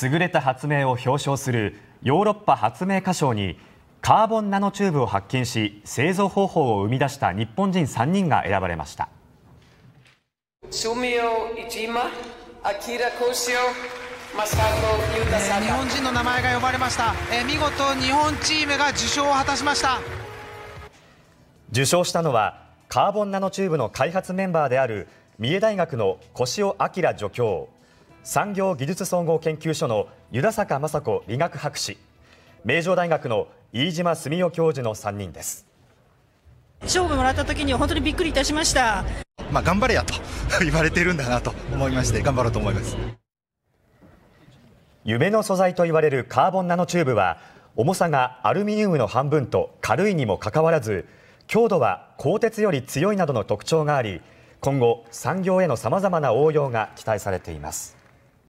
優れた発明を表彰するヨーロッパ発明家賞にカーボンナノチューブを発見し製造方法を生み出した日本人3人が選ばれました。日本人の名前が呼ばれました、えー、見事日本チームが受賞を果たしました。受賞したのはカーボンナノチューブの開発メンバーである三重大学の越尾明助教産業技術総合研究所の湯田坂雅子理学博士。名城大学の飯島澄夫教授の3人です。勝負もらった時には本当にびっくりいたしました、まあ、頑張れやと 言われてるんだなと思いまして頑張ろうと思います。夢の素材と言われるカーボンナノチューブは重さがアルミニウムの半分と軽いにもかかわらず強度は鋼鉄より強いなどの特徴があり今後産業へのさまざまな応用が期待されています